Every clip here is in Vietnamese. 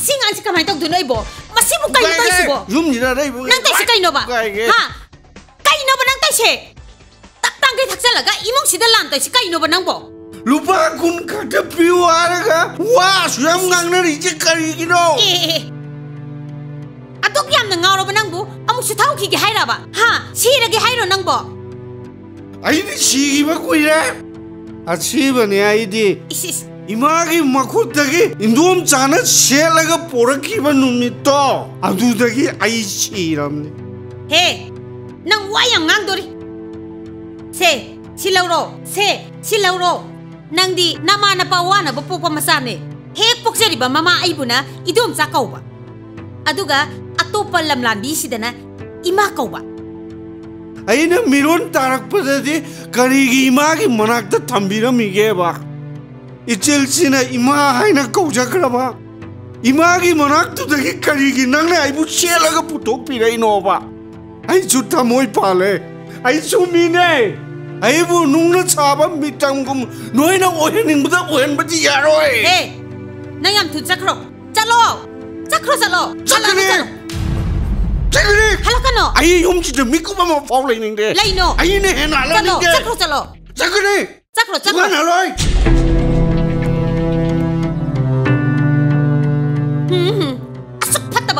sing an si kamai tok dunoi bo masi bu kai tai si bo zum ni ra dai bo nang tai si kai no ba ha. Kai no ba nang tai se tak tang kai thak laga imong si da lam tai si kai no ba nang bo lupa kun ka de piwa ga wa su yam ngang na ri je kari ki no atok yam na ngaw ro ba nang bu amuk si thau ki gi hai ra ba ha si ra gi hai ro nang bo ai ni si gi ba kui ra. A si ba ni ai di siramni ꯍꯦ ꯅꯪ ꯋꯥ ꯌꯥꯝ ꯉꯥꯡꯗꯣꯔꯤ ꯁꯦ ꯁꯤ ꯂꯧꯔꯣ ꯁꯦ ꯁꯤ ꯂꯧꯔꯣ ꯅꯪꯗꯤ ꯅꯃꯥ ꯅꯄꯥ ꯋꯥꯅꯕ ꯄꯣꯛꯄ ꯃꯆꯥꯅꯦ ꯍꯦꯛ ꯄꯣꯛꯆꯔꯤꯕ ꯃꯃꯥ ꯑꯩꯕꯨꯅ ꯏꯗꯣꯝꯆꯥ ꯀꯧꯕ ꯑꯗꯨꯒ ꯑꯇꯣꯞꯄ ꯂꯝꯂꯥꯟꯕꯤꯁꯤꯗꯅ ꯏꯃꯥ ꯀꯧꯕ aina miron tarakpadadi karigi imagi manakta thambiramigeba ichelchina ima haina kaujakraba ima gi manak tu dagi kari gi nangne aibu chela ga putok pirai no ba ai chutta moi pale ai chumi ne aibu nungna chaba mitang gum noina ohening buda ohen bati yaroi hey nang yam tu chakro chalo chakro chalo chakri chakri halakano ai yom chi de mikku ba ma paulai ning de laino ai ne hena la ning de chakro chalo chakri chakro chakro naloi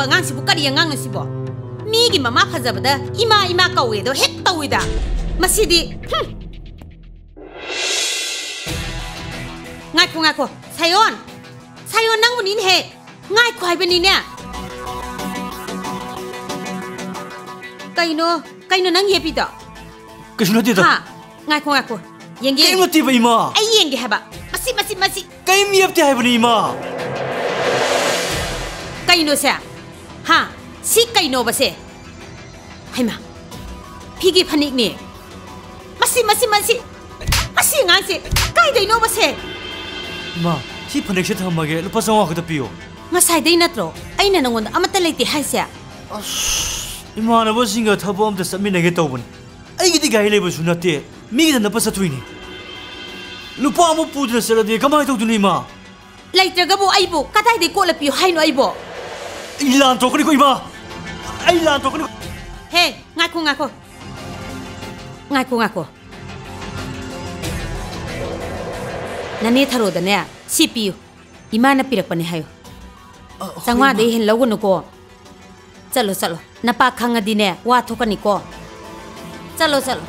ꯑꯁꯨꯛ ꯐꯠꯇꯕ ꯑꯉꯥꯡꯁꯤꯕꯨ ꯀꯔꯤ ꯑꯉꯥꯡꯅꯣ ꯁꯤꯕꯣ ꯃꯤꯒꯤ ꯃꯃꯥ ꯐꯖꯕꯗ ꯏꯃꯥ ꯏꯃꯥ ꯀꯧꯋꯦꯗꯣ ꯍꯦꯛ ꯇꯧꯋꯤꯗ ꯃꯁꯤꯗꯤ ꯍꯨꯝ. ꯉꯥꯏꯈꯣ ꯉꯥꯏꯈꯣ ꯁꯥꯌꯣꯟ ꯁꯥꯌꯣꯟ ꯅꯪꯕꯨꯅꯤꯅꯦꯍꯦ ꯉꯥꯏꯈꯣ ꯍꯥꯏꯕꯅꯤꯅꯦ ꯀꯩꯅꯣ ꯀꯩꯅꯣ ꯅꯪ ꯌꯦꯞꯄꯤꯗꯣ ꯀꯩꯁꯨ ꯅꯠꯇꯦꯗ ꯍꯥ ꯉꯥꯏꯈꯣ ꯉꯥꯏꯈꯣ ꯌꯦꯡꯒꯦ ꯀꯩꯝ ꯅꯠꯇꯦꯕ ꯏꯃꯥ ꯑꯩ ꯌꯦꯡꯒꯦ ꯍꯥꯏꯕ ꯃꯁꯤ ꯃꯁꯤ ꯃꯁꯤ ꯀꯩꯝ ꯌꯦꯞꯇꯦ ꯍꯥꯏꯕꯅꯤ ꯏꯃꯥ ꯀꯩꯅꯣꯁꯦ ꯍꯥ ꯁꯤ ꯀꯩꯅꯣꯕꯁꯦ ꯍꯩꯃꯥ ꯐꯤꯒꯤ ꯐꯅꯦꯛꯅꯦ ꯃꯁꯤ ꯃꯁꯤ ꯃꯁꯤ ꯃꯁꯤ ꯑꯉꯥꯡꯁꯦ ꯀꯥꯏꯗꯩꯅꯣꯕꯁꯦ ꯏꯃꯥ ꯁꯤ ꯐꯅꯦꯛꯁꯦ ꯊꯝꯃꯒꯦ ꯂꯨꯄꯥ ꯆꯥꯝꯃꯉꯥ ꯈꯛꯇ ꯄꯤꯌꯣ ꯉꯁꯥꯏꯗꯩ ꯅꯠꯇ꯭ꯔꯣ ꯑꯩꯅ ꯅꯪꯉꯣꯟꯗ ꯑꯃꯠꯇ ꯂꯩꯇꯦ ꯍꯥꯏꯁꯦ ꯏꯃꯥꯟꯅꯕꯁꯤꯡꯒ ꯊꯕꯛ ꯑꯝꯇ ꯆꯠꯃꯤꯟꯅꯒꯦ ꯇꯧꯕꯅꯤ ꯑꯩꯒꯤꯗꯤ ꯒꯥꯔꯤ ꯂꯩꯕꯁꯨ ꯅꯠꯇꯦ ꯃꯤꯒꯤꯗ ꯅꯞꯄ ꯆꯠꯇꯣꯏꯅꯤ ꯂꯨꯄꯥ ꯑꯃ ꯄꯨꯗꯅ ꯆꯠꯂꯗꯤ ꯀꯃꯥꯏꯅ ꯇꯧꯗꯣꯏꯅꯣ ꯏꯃꯥ ꯂꯩꯇ꯭ꯔꯒꯕꯨ ꯑꯩꯕꯨ ꯀꯗꯥꯏꯗꯩ ꯀꯣꯠꯂ ꯄꯤꯌꯨ ꯍꯥꯏꯅꯣ ꯑꯩꯕꯣ 일란 도그리고 이마 일란 도그리고 헤 ngaku ngaku ngaku ngaku นั่นนี่ทารดเนี่ยซีพียูอีมานะปีรักปนี่ให้จังว่าได้เห็นแล้วกันก็จัลโลจัลโลนับปากขังดีเนี่ยว่าทุกันนี่ก็จัลโลจัลโล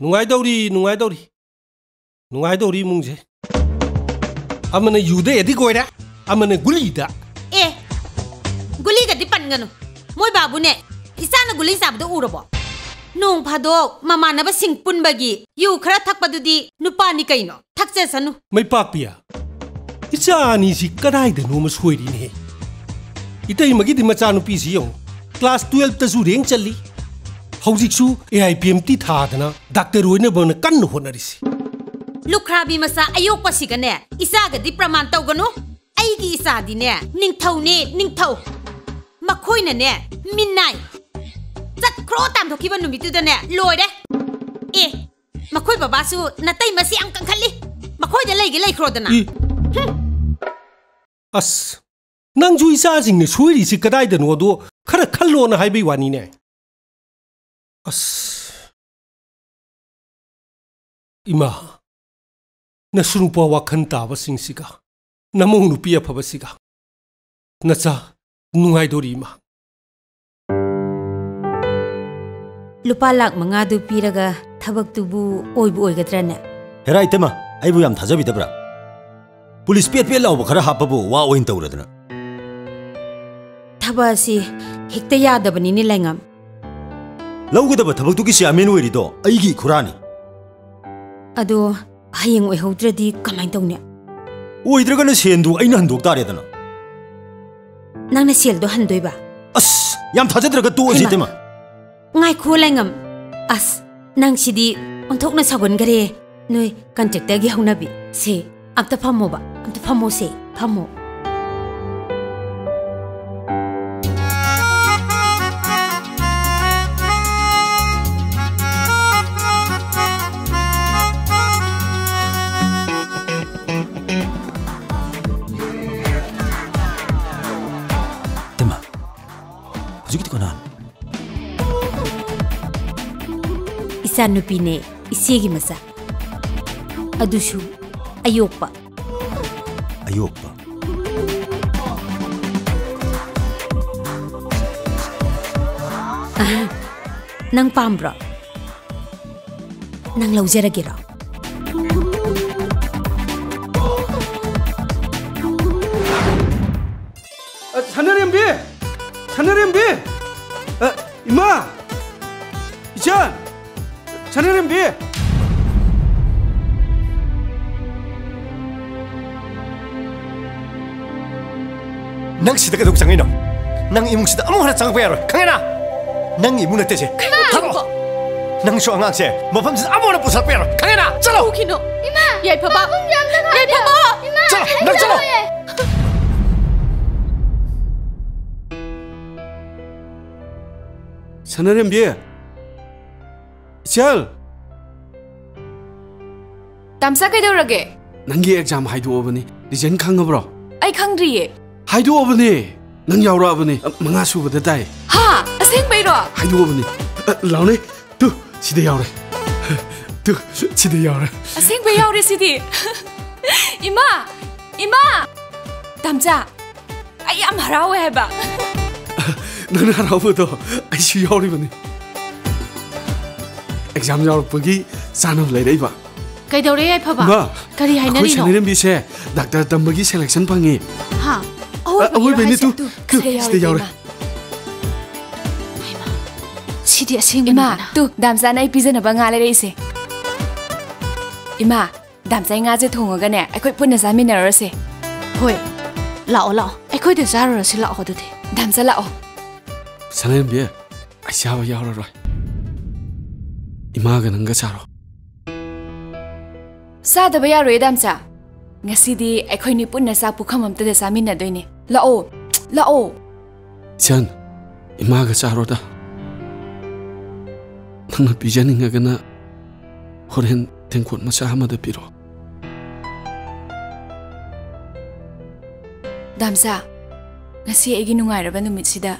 นุ่งไอ้นุ่งไอ้นุ่งไอ้มึงเจ้ अमने युदे यदि गोयरा अमने गुली दा। ए गुली का दिपन गनु मोई बाबू ने इसान गुली साब दो उड़बो। नूं भादो मामा ने बस पुन बगी यू खरा थक पदु पदुदी नुपा नि कइनो थक से सनु। मै पापिया इचानी सि कदाई दे नोम सोइरी ने। ही मगी दिमाग चानु नुपी सि क्लास 12 तजु रेंग चली। हौजिक्सु एआईपीएमटी थादना डॉक्टर रोइने बन कन्न होनरिसी ꯂꯨꯈ꯭ꯔꯥꯕꯤ ꯃꯆꯥ ꯑꯌꯣꯛꯄꯁꯤꯒꯅꯦ ꯏꯆꯥꯒꯗꯤ ꯄ꯭ꯔꯃꯥꯟ ꯇꯧꯒꯅꯨ ꯑꯩꯒꯤ ꯏꯆꯥꯗꯤꯅꯦ ꯅꯤꯡꯊꯧꯅꯦ ꯅꯤꯡꯊꯧ ꯃꯈꯣꯏꯅꯅꯦ ꯃꯤꯅꯥꯏ ꯆꯠꯈ꯭ꯔꯣ ꯇꯥꯟꯊꯣꯛꯈꯤꯕ ꯅꯨꯃꯤꯠꯇꯨꯗꯅꯦ ꯂꯣꯏꯔꯦ ꯑꯦ ꯃꯈꯣꯏ ꯕꯕꯥꯁꯨ ꯅꯇꯩ ꯃꯁꯤ ꯌꯥꯝ ꯀꯟꯈꯠꯂꯤ ꯃꯈꯣꯏꯗ ꯂꯩꯒꯦ ꯂꯩꯈ꯭ꯔꯣꯗꯅ ꯏ ꯑꯁ ꯅꯪꯁꯨ ꯏꯆꯥꯁꯤꯡꯅ ꯁꯣꯏꯔꯤꯁꯤ ꯀꯗꯥꯏꯗꯅꯣꯗꯣ ꯈꯔ ꯈꯜꯂꯣꯅ ꯍꯥꯏꯕꯩ ꯋꯥꯅꯤꯅꯦ ꯑꯁ ꯏꯃꯥ ꯅꯁꯨꯅꯨꯄꯥ ꯋꯥꯈꯜ ꯇꯥꯕꯁꯤꯡꯁꯤꯒ ꯅꯃꯧ ꯅꯨꯄꯤ ꯑꯐꯕꯁꯤꯒ ꯅꯆꯥ ꯅꯨꯡꯉꯥꯏꯗꯣꯔꯤ ꯏꯃꯥ ꯂꯨꯄꯥ ꯂꯥꯛ ꯃꯉꯥꯗꯨ ꯄꯤꯔꯒ ꯊꯕꯛꯇꯨꯕꯨ ꯑꯣꯏꯕꯨ ꯑꯣꯏꯒꯗ꯭ꯔꯅꯦ ꯍꯦꯔꯥ ꯏꯇꯩꯃ ꯑꯩꯕꯨ ꯌꯥꯝ ꯊꯥꯖꯕꯤꯗꯕ꯭ꯔꯥ ꯄꯨꯂꯤꯁ ꯄꯦꯠ ꯄꯦꯠ ꯂꯥꯎꯕ ꯈꯔ ꯍꯥꯞꯄꯕꯨ ꯋꯥ ꯑꯣꯏꯅ ꯇꯧꯔꯗꯅ ꯊꯕꯛ ꯑꯁꯤ ꯍꯦꯛꯇ ꯌꯥꯗꯕꯅꯤꯅꯦ ꯂꯩꯉꯝ ꯂꯧꯒꯗꯕ ꯊꯕꯛꯇꯨꯒꯤ ꯆꯤꯌꯥꯔꯃꯦꯟ ꯑꯣꯏꯔꯤꯗꯣ ꯑꯩꯒꯤ ꯏꯈꯨꯔꯥꯅꯤ ꯑꯗꯣ ꯍꯌꯦꯡ ꯑꯣꯏꯍꯧꯗ꯭ꯔꯗꯤ ꯀꯃꯥꯏꯅ ꯇꯧꯅꯤ ꯑꯣꯏꯗ꯭ꯔꯒꯅ ꯁꯦꯟꯗꯨ ꯑꯩꯅ ꯍꯟꯗꯣꯛ ꯇꯥꯔꯦꯗꯅ ꯅꯪꯅ ꯁꯦꯜꯗꯣ ꯍꯟꯗꯣꯏꯕ ꯑꯁ ꯌꯥꯝ ꯊꯥꯖꯗ꯭ꯔꯒ ꯇꯣꯛꯑꯁꯤ ꯍꯩꯃꯥ. ꯏꯇꯩꯃ ꯉꯥꯏꯈꯣ ꯂꯩꯉꯝ ꯑꯁ ꯅꯪ ꯁꯤꯗꯤ ꯑꯣꯟꯊꯣꯛꯅ ꯁꯥꯎꯒꯟꯈꯔꯦ ꯅꯣꯏ ꯀꯟꯇ꯭ꯔꯦꯛꯇꯔꯒꯤ ꯍꯧꯅꯕꯤ ꯁꯦ ꯑꯝꯇ ꯐꯝꯃꯣꯕ ꯑꯝꯇ ꯐꯝꯃꯣ ꯁꯦ ꯐꯝꯃꯣ ꯏꯆꯥꯅꯨꯄꯤꯅꯦ ꯏꯆꯦꯒꯤ ꯃꯆꯥ ꯑꯗꯨꯁꯨ ꯑꯌꯣꯛꯄ ꯑꯌꯣꯛꯄ ꯅꯪ ꯄꯥꯝꯕ꯭ꯔꯣ ꯅꯪ ꯂꯧꯖꯔꯒꯦꯔꯣ 산나 준비! 낭 시대가 독상이놈. 낭 이뭉시다 아무하나 장배야로 강해나 낭 이문에 때지 강하고. 낭 쇼앙앙세 모범진 아무하나 부살배야로 강해나 짜라 오기노 이마! 예 봐봐 예 봐봐 이마 짜라 낭 짜라 선언은 비에 땀싸 가이더라게 낭기 엑잠 하이도어버니 리젠 캉어브로 아이 캉드리에 하이도어버니 낭 야우라버니 망아 수버데 다이 하 생베이로 하이도어버니 라오네 두 시대 야우래 두 시대 야우래 생베 야우래 시디 이마 이마 땀자 아이암 하라오해 해봐 넌 하라오버도 아이슈 야우리버니 엑잠 야우르 보기 사람 레이레이바 ꯀꯩꯗꯧꯔꯦ ꯌꯥꯏꯐꯕ ꯃꯥ ꯀꯔꯤ ꯑꯩꯈꯣꯏ ꯍꯥꯏꯅꯔꯤꯅꯣ ꯁꯅꯤꯔꯦꯝꯕꯤꯁꯦ ꯗꯥꯛꯇꯔ ꯇꯝꯕꯒꯤ ꯁꯦꯂꯦꯛꯁꯟ ꯐꯪꯉꯤ ꯍꯥ ꯑꯋꯣꯏꯕꯩꯅꯤ ꯇꯨ ꯇꯨ ꯁꯤꯗ ꯌꯥꯎꯔꯦ ꯁꯤꯗꯤ ꯑꯁꯦꯡꯕ ꯏꯃꯥ ꯇꯨ ꯗꯥꯝꯆꯥꯅ ꯑꯩ ꯄꯤꯖꯅꯕ ꯉꯥ ꯂꯩꯔꯛꯏꯁꯦ ꯏꯃꯥ ꯗꯥꯝꯆꯥꯏ ꯉꯥꯁꯦ ꯊꯣꯡꯉꯒꯅꯦ ꯑꯩꯈꯣꯏ ꯄꯨꯟꯅ ꯆꯥꯃꯤꯟꯅꯔꯨꯔꯁꯦ ꯍꯣꯏ ꯂꯥꯛꯑꯣ ꯂꯥꯛꯑꯣ ꯑꯩꯈꯣꯏꯗ ꯆꯥꯔꯨꯔꯁꯤ ꯂꯥꯛꯑꯣ ꯑꯗꯨꯗꯤ ꯗꯥꯝꯆꯥ ꯂꯥꯛꯑꯣ ꯁꯅꯤꯔꯦꯝꯕꯤ ꯑꯩ ꯆꯥꯕ ꯌꯥꯎꯔꯔꯣꯏ ꯏꯃꯥꯒ ꯅꯪꯒ ꯆꯥꯔꯣ Sada baya roi dam cha. Ngasidi ekoi ni pun nasa pukham amta de sami na doini. La o, la o. Chan, ima ga charo da. Nang na pijani nga gana horen tengkot macha hama da piro. Damsa, ngasi egi nungai raba numit sida.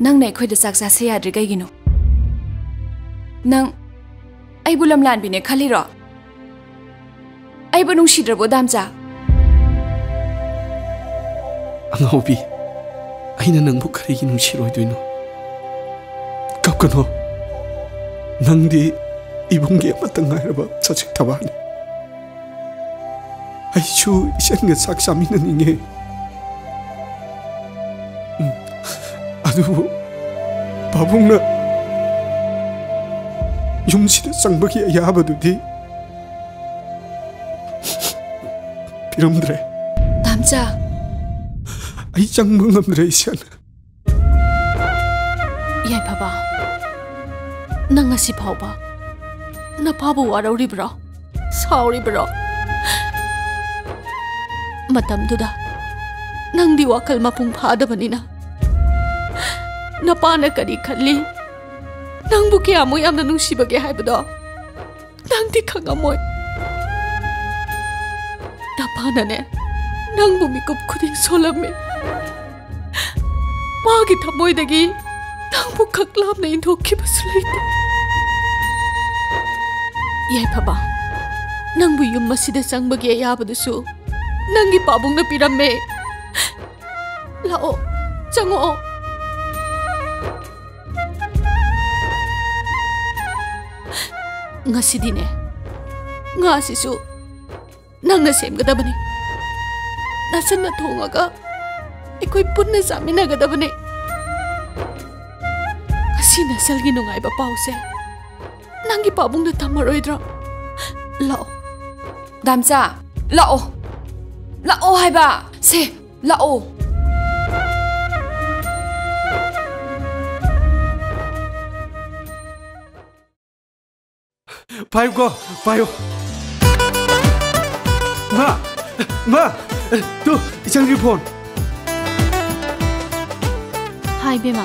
Nang na ekoi da saksa se yadri gai gino. Nang, ai bulam lan bine khali ro. ꯑꯩꯕꯨ ꯅꯨꯡꯁꯤꯗ꯭ꯔꯕꯣ ꯗꯥꯝꯆꯥ ꯑꯉꯥꯎꯕꯤ ꯑꯩꯅ ꯅꯪꯕꯨ ꯀꯔꯤꯒꯤ ꯅꯨꯡꯁꯤꯔꯣꯏꯗꯣꯏꯅꯣ ꯀꯞꯀꯅꯣ ꯅꯪꯗꯤ 이bun기 이놈들의 남자 이 짝먹은 놈들의 이시안 야 봐봐 나 다시 봐봐 나 바보 와라우리브라 사우리브라 마담두다 낭디 와칼 마풍 파다바니나 나 빠나 까리 칼리 낭부게 아무 얌나 눈시버게 하이브다 낭디 강아모이 தப்பான 낭부 믿고 쿠딩 솔람이 마기 다 보이다기 낭부 각람 내 인도 키바슬레이다. 예 봐봐. 낭부 윤마시대 쌍박이에 야부드수 낭기 바봉나 비람메 라오 장오. ngasidiné ngasisu ꯅꯪꯅ ꯁꯦꯝꯒꯗꯕꯅꯤ ꯅꯁꯟꯅ ꯊꯣꯡꯉꯒ ꯑꯩꯈꯣꯏ ꯄꯨꯟꯅ ꯆꯥꯃꯤꯟꯅꯒꯗꯕꯅꯤ ꯉꯁꯤ ꯅꯁꯜꯒꯤ ꯅꯨꯡꯉꯥꯏꯕ ꯄꯥꯎꯁꯦ ꯅꯪꯒꯤ ꯄꯥꯕꯨꯡꯅ ꯊꯝꯃꯔꯣꯏꯗ꯭ꯔꯣ ꯂꯥꯛꯑꯣ ꯗꯥꯝꯆꯥ ꯂꯥꯛꯑꯣ ꯂꯥꯛꯑꯣ ꯍꯥꯏꯕ ꯁꯦ ꯂꯥꯛꯑꯣ 봐요 Ma! Ma! Tu, isang ribbon! Hi, Bima.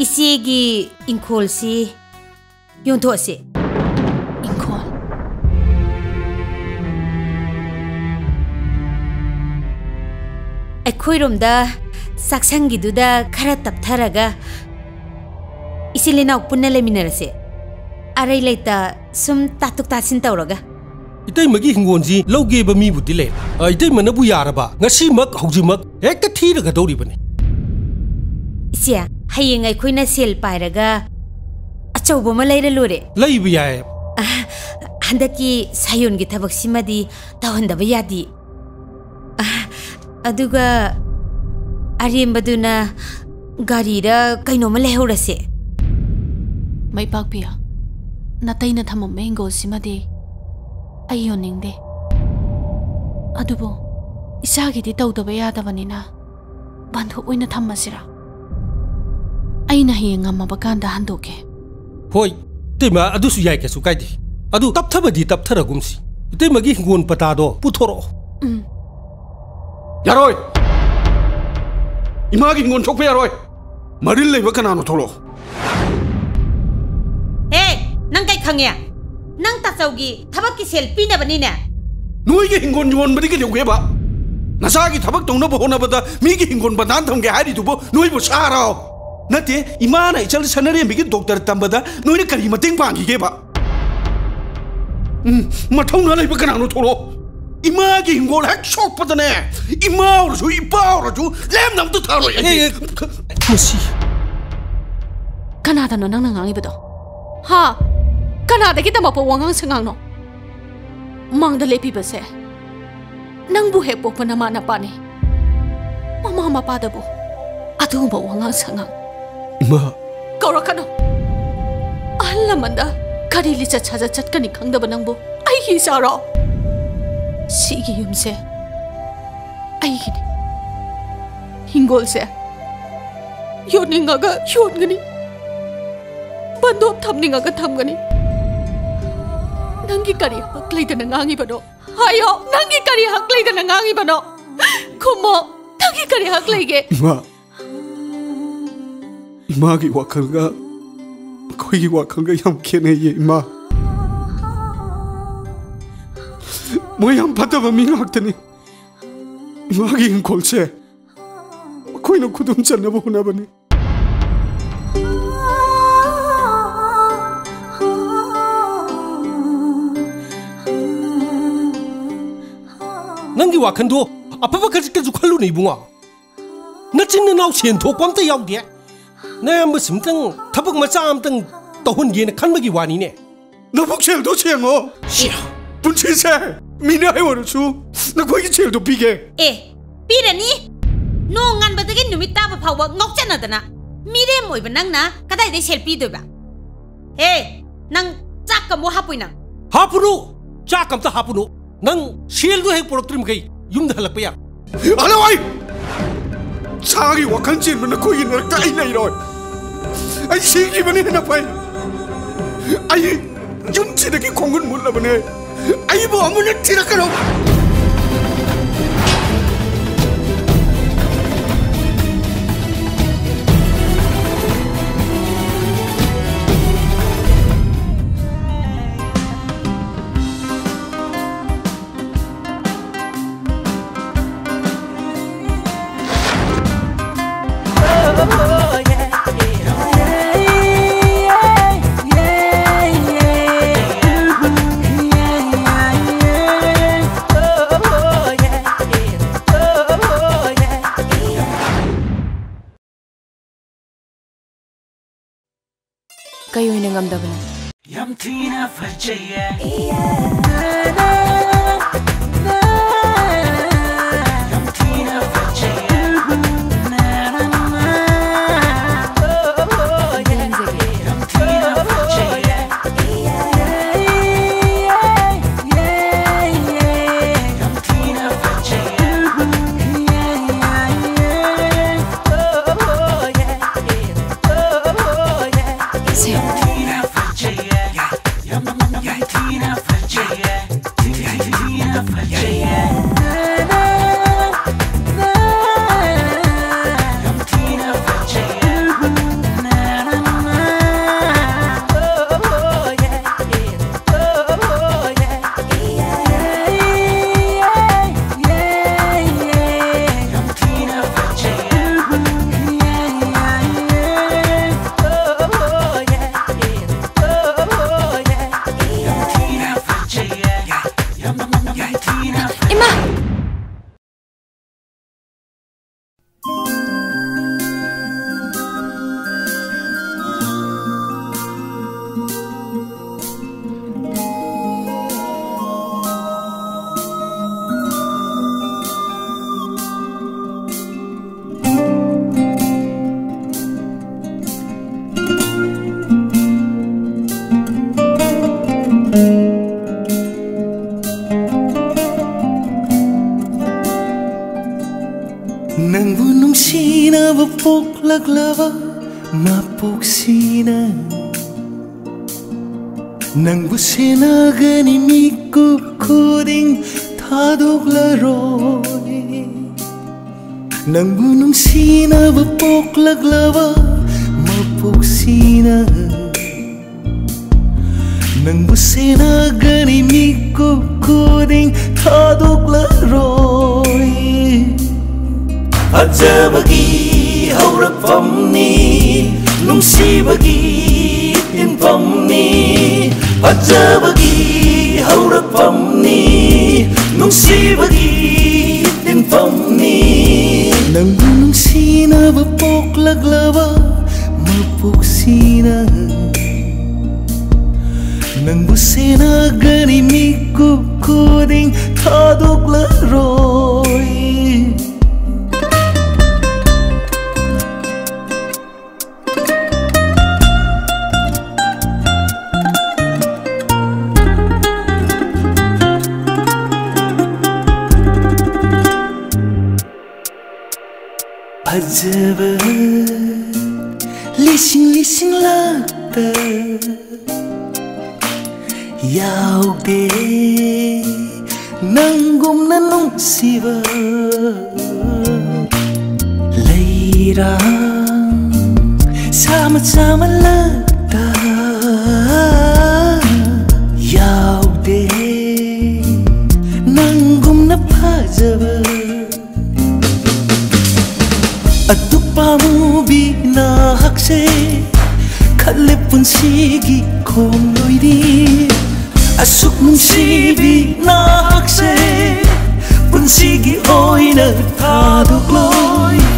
이씨기 잉콜 씨, 윤토 씨. 잉콜. 에코이롬다 싹상기두다 카라탑타라가 이실리나 옥분날레미나라세 아라일레이타 숨 따뚝따신 떠오러가 이때 먹이 행군지 러게버 미부딜레 아 이때 만나부 야라바 나시 먹 호지 먹 액타 티르가 도리버네 이씨야 ꯍꯌꯦꯡ ꯑꯩꯈꯣꯏꯅ ꯁꯦꯜ ꯄꯥꯏꯔꯒ ꯑꯆꯧꯕ ꯑꯃ ꯂꯩꯔ ꯂꯣꯏꯔꯦ ꯂꯩꯕ ꯌꯥꯏ ꯍꯟꯗꯛꯀꯤ ꯁꯥꯌꯣꯟꯒꯤ ꯊꯕꯛꯁꯤꯃꯗꯤ ꯇꯧꯍꯟꯗꯕ ꯌꯥꯗꯦ ꯑꯥ, ꯑꯗꯨꯒ ꯑꯔꯦꯝꯕꯗꯨꯅ ꯒꯥꯔꯤꯗ ꯀꯩꯅꯣꯝꯃ ꯂꯩꯍꯧꯔꯁꯦ ꯃꯩ ꯄꯥꯛꯄꯤꯌꯣ ꯅꯥꯇꯩꯅ ꯊꯝꯃꯝꯕ ꯍꯤꯡꯒꯣꯜꯁꯤꯃꯗꯤ ꯑꯩ ꯌꯣꯟꯅꯤꯡꯗꯦ ꯑꯗꯨꯕꯨ ꯏꯆꯥꯒꯤꯗꯤ ꯇꯧꯗꯕ ꯌꯥꯗꯕꯅꯤꯅ ꯕꯟꯙꯨꯛ ꯑꯣꯏꯅ ꯊꯝꯃꯁꯤꯔꯥ aina he ngam bakan da hando ke hoi te ma adu su yai ke su kai di adu tap thaba di tap thara gumsi te ma gi ngon pata do puthoro yaroi ima gi ngon chok pe yaroi maril le ba kana no tholo hey nang kai khang ya nang ta chau gi thaba ki sel pi na bani ne noi gi ngon ngon bari ge deu ge ba na sa gi thaba tong na bo na ba da mi gi ngon ba dan thong ge hai di tu bo nui bo sa rao 보 너희보 사라 나때 이마나 이찰 사나리 미기 독터 담바다 너희는 가리 마땡 방기게 봐 음, 마통 나라 이봐 그나노 돌로 이마기 인건 핵 쇼빠다네 이마오르주 이빠오르주 램남도 타로 예, 예. ꯃꯁꯤ ꯀꯅꯥꯗꯅꯣ ꯅꯪꯅ ꯉꯥꯡꯉꯤꯕꯗꯣ ꯍꯥ ꯀꯅꯥꯗꯒꯤꯗꯃꯛꯄ ꯋꯥꯉꯥꯡ ꯁꯉꯥꯡꯅꯣ ꯃꯥꯡꯗ ꯂꯦꯞꯄꯤꯕꯁꯦ ꯅꯪꯕꯨ ꯍꯦꯛ ꯄꯣꯛꯄ ꯅꯃꯥ ꯅꯄꯥꯅꯤ ꯃꯃꯥ ꯃꯄꯥꯗꯕꯨ ꯑꯗꯨꯒꯨꯝꯕ ꯋꯥꯉꯥꯡ 뭐? 거라카노. 알라만다. 가릴리자 찾아 찾가니 강다바낭보 아이기 자라 시기 염세. 아이기니 흰골세. 요닝아가 요닝니 반도 탐닝아가 탐가니 ನಂಗಿಕಾರಿ ಹಕ್ಲೈದನ ಗಾಂಗಿಬನೋ ಅಯ್ಯೋ ನಂಗಿಕಾರಿ ಹಕ್ಲೈದನ ಗಾಂಗಿಬನೋ ಕುಮ್ಮೋ ನಂಗಿಕಾರಿ ಹಕ್ಲೈಗೆ ꯏꯃꯥꯒꯤ ꯋꯥꯈꯜꯒ ꯑꯩꯈꯣꯏꯒꯤ ꯋꯥꯈꯜꯒ ꯌꯥꯝ ꯈꯦꯠꯅꯩꯌꯦ ꯏꯃꯥ ꯃꯣꯏ ꯌꯥꯝ ꯐꯠꯇꯕ ꯃꯤ ꯉꯥꯛꯇꯅꯤ ꯏꯃꯥꯒꯤ ꯏꯪꯈꯣꯜꯁꯦ ꯑꯩꯈꯣꯏꯅ 내무슨땅 타벅마 쌈땅 떠훈 예나 칸마기 와니네 너벅 쉘도 쉘어 싫어 분칠세 미나 해워르추 나 거기 쉘도 비게 에 비라니 노간 바닥에 누미 따바 파워 넉잖아더나 미래 모이바 낭나 가다이데 쉘 비도바 에낭 짝가 뭐 하부이낭 하부루 짝감다 하부루 낭 쉘도 해 보럭트림 게이 윰다 할락바야 알아와이 차기 wakhan chin mana koi na kai nai roi ai si ki bane na pai ai yum chi de ki kongun mun la bane ai bo amun ti ra ka غمدونا يمتينا فرجية Naglaglaba, mapuksina Nang busina ganimig kukuding taduglaroi Nang bunong sina bapok laglaba mapuksina Nang busina ganimig kukuding taduglaroi At Aja begini haurak vamni numsi bagi tin vamni pacha bagi haurak vamni numsi bagi tin vamni nang sina va pok laglava mapuk sina nang busina gani mi kup kuding thadok la roi காத்து ಯಾವುದೇ ನಂಗುಂ ನನ್ನು ಶಿವ ಲೈರಾ ಸಾಮ ಸಾಮ ಲಗ್ತ ಯಾವುದೇ ನಂಗುಂ ನ ಭಾಜವ ಅದ್ದು ಪಾಮು ಬಿ ನಾ ಹಕ್ಷೇ 한리뿐시기 콩로이디 아숙문시비 나학세 뿐시기 오이는 다독로이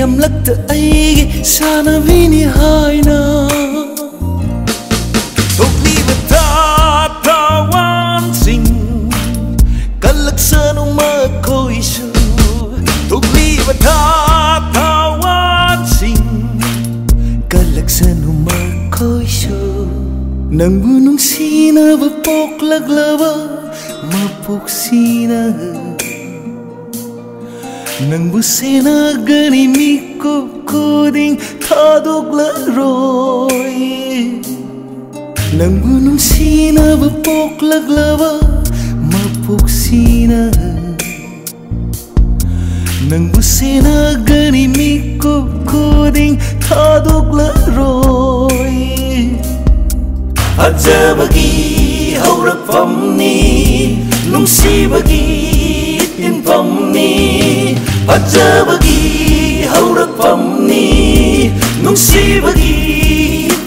ꯌꯥꯝꯂꯛꯇ ꯑꯩꯒꯤ ꯁꯥꯟꯅꯕꯤꯅꯤ ꯍꯥꯏꯅ ꯊꯣꯛꯂꯤꯕ ꯊꯥ ꯊꯋꯥꯟꯁꯤꯡ ꯀꯜꯂꯛꯁꯅꯨ ꯃꯈꯣꯏꯁꯨ ꯊꯣꯛꯂꯤꯕ ꯊꯥ ꯊꯋꯥꯟꯁꯤꯡ ꯀꯜꯂꯛꯁꯅꯨ ꯃꯈꯣꯏꯁꯨ ꯅꯪꯕꯨ ꯅꯨꯡꯁꯤꯅꯕ ꯄꯣꯛꯂꯛꯂꯕ ꯃꯄꯣꯛꯁꯤꯅ ನಂಗೂ ಸೇನಾಗಣಿ ಮೀಕು ಕೂದಿಂಗ್ ಥಾದೋಗ್ಲರೋಯ್ ನಂಗೂ ನುಸೀನವ ಪೋಕ್ಲಗ್ಲವ ಮಪುಕ್ಸೀನ ನಂಗೂ ಸೇನಾಗಣಿ ಮೀಕು ಕೂದಿಂಗ್ ಥಾದೋಗ್ಲರೋಯ್ ಅಜ್ಜಬಗಿ ಹೌರಪ್ಪಮ್ಮಿ ನುಂಸಿಬಗಿ ತಿನ್ಪಮ್ಮಿ ꯐꯖꯕꯒꯤ ꯍꯧꯔꯛꯐꯝꯅꯤ ꯅꯨꯡꯁꯤꯕꯒꯤ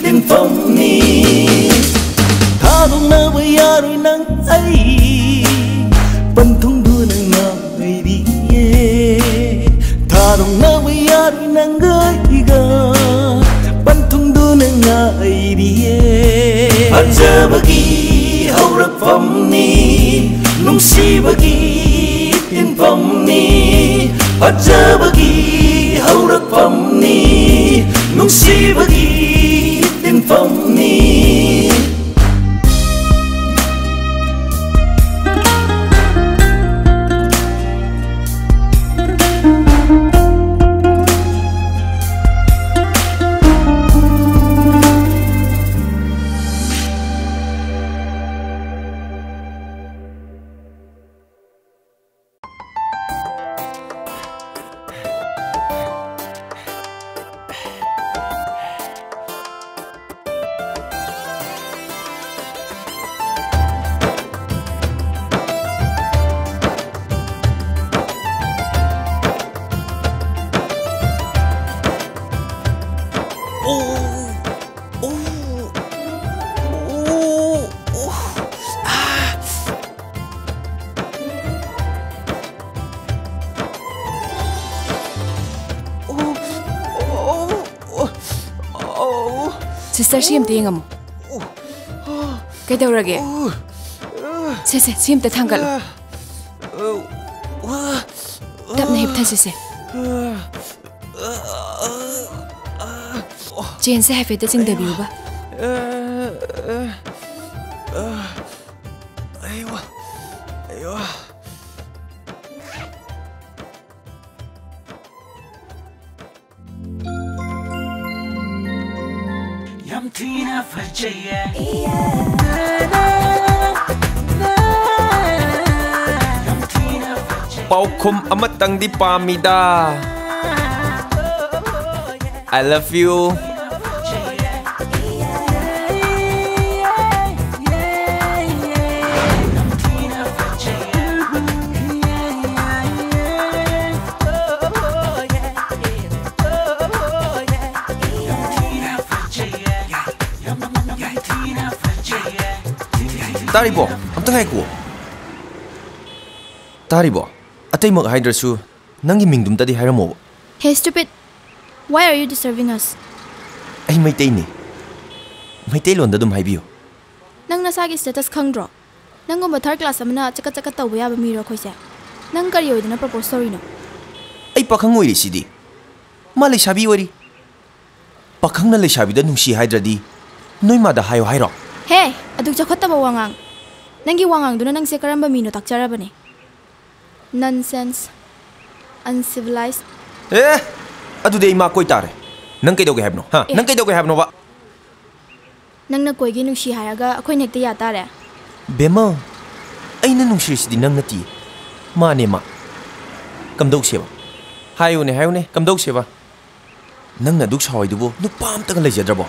ꯇꯦꯡꯐꯝꯅꯤ ꯊꯥꯗꯣꯛꯅꯕ ꯌꯥꯔꯣꯏ ꯅꯪ ꯑꯩ ꯄꯟꯊꯨꯡꯗꯨ ꯅꯪ ꯉꯥꯝꯂꯩꯔꯤꯌꯦ ꯊꯥꯗꯣꯛꯅꯕ ꯌꯥꯔꯣꯏ ꯅꯪꯒ ꯑꯩꯒ ꯄꯟꯊꯨꯡꯗꯨ ꯅꯪ ꯉꯥꯏꯔꯤꯌꯦ ꯐꯖꯕꯒꯤ hậu rực phẩm ni nung si bơ ki tiên phẩm ni ꯐꯖꯕꯒꯤ ꯍꯧꯔꯛꯐꯝꯅꯤ ꯅꯨꯡꯁꯤꯕꯒꯤ Sister si amta yengamo. Kaidaurage? Se se si amta thangalo. Tapna hiptha se se. Jen se hafe ta sing dabiu ba. 빠오콤 아마땅디 빠입니다 I love you 다리 보, 엄청 해고. 다리 보. atay mag hydra su nangi mingdum tadi hydra mo hey stupid. Why are you disturbing us? Ay may tay ni. May tay londa dum hay biyo nang nasagi status khang dro. Nang go third class amna chaka chaka taw ya ba mi ro khoi se. Nang kari yoi dina propose sorry no. Ai pakhang oi ri sidi ma le shabi ori pakhang na le shabi da nungshi hydra di. Noi ma da hayo hairo hey aduk chakhatta ba wangang. Nangi wangang duna nang se karamba mi no takchara bane ꯀꯔꯝꯕ ꯃꯤꯅꯣ ꯇꯥꯛꯆꯔꯕꯅꯦ. Nonsense. Uncivilized. ꯑꯦ ꯑꯗꯨꯗꯤ ꯑꯩ ꯃꯥ ꯀꯣꯏ ꯇꯥꯔꯦ ꯅꯪ ꯀꯩꯗꯧꯒꯦ ꯍꯥꯏꯕꯅꯣ ꯍꯥ ꯑꯦ. ꯅꯪ ꯀꯩꯗꯧꯒꯦ ꯍꯥꯏꯕꯅꯣꯕ ꯅꯪꯅ ꯀꯣꯏꯒꯦ ꯅꯨꯡꯁꯤ ꯍꯥꯏꯔꯒ ꯑꯩꯈꯣꯏꯅ ꯍꯦꯛꯇ ꯌꯥ ꯇꯥꯔꯦ. ꯕꯦꯃ ꯑꯩꯅ ꯅꯨꯡꯁꯤꯔꯤꯁꯤꯗꯤ ꯅꯪ ꯅꯠꯇꯤꯌꯦ ꯃꯥꯅꯦ ꯃꯥ ꯀꯝꯗꯧꯁꯦꯕ ꯍꯥꯏꯌꯨꯅꯦ ꯍꯥꯏꯌꯨꯅꯦ ꯀꯝꯗꯧꯁꯦꯕ ꯅꯪꯅ ꯑꯗꯨꯛ ꯁꯥꯎꯏꯗꯨꯕꯨ ꯅꯨꯄꯥ ꯑꯝꯇꯒ ꯂꯩꯖꯗ꯭ꯔꯕꯣ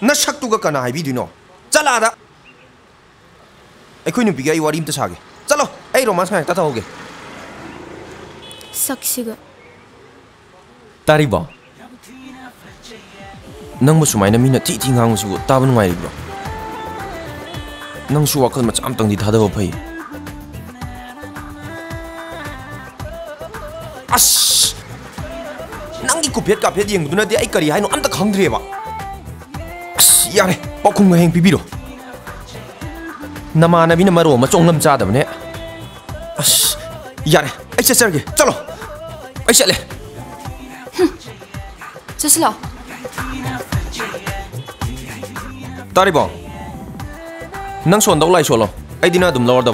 ꯅꯁꯛꯇꯨꯒ ꯀꯅꯥ ꯍꯥꯏꯕꯤꯗꯣꯏꯅꯣ ꯆꯠꯂꯥꯗ ꯑꯩꯈꯣꯏ ꯅꯨꯄꯤꯒ ꯑꯩ ꯋꯥꯔꯤ ꯑꯝꯇ ꯁꯥꯒꯦ ꯆꯠꯂꯣ ꯑꯩ ꯔꯣꯃꯥꯟꯁ ꯉꯥꯛꯇ ꯇꯧꯍꯧꯒꯦ ꯁꯛꯁꯤꯒ. ꯇꯥꯔꯤꯕꯣ ꯅꯪꯕꯨ ꯁꯨꯃꯥꯏꯅ ꯃꯤꯅ ꯊꯤ ꯊꯤ ꯉꯥꯡꯕꯁꯤꯕꯨ ꯇꯥꯕ ꯅꯨꯡꯉꯥꯏꯔꯤꯕ꯭ꯔꯣ ꯅꯪꯁꯨ ꯋꯥꯈꯜ ꯃꯆꯥ ꯑꯝꯇꯪꯗꯤ ꯊꯥꯗꯕ ꯐꯩ ꯑꯁ ꯅꯪꯒꯤ ꯀꯨꯐꯦꯠ ꯀꯥꯐꯦꯠ ꯌꯦꯡꯕꯗꯨꯅꯗꯤ ꯑꯩ ꯀꯔꯤ ꯍꯥꯏꯅꯣ ꯑꯝꯇ ꯈꯪꯗ꯭ꯔꯦꯕ ꯑꯁ ꯌꯥꯔꯦ ꯄꯥꯎꯈꯨꯝꯒ ꯍꯌꯦꯡ ꯄꯤꯕꯤꯔꯣ ꯅꯃꯥꯟꯅꯕꯤꯅ ꯃꯔꯣ ꯑꯃ ꯆꯣꯡꯂꯝ ꯆꯥꯗꯕꯅꯦ ꯑꯁ यार ऐसे सर के चलो ऐसे ले Susilo. Tari ba? Nang suan daw lai sulo. Ay di na dum lawar.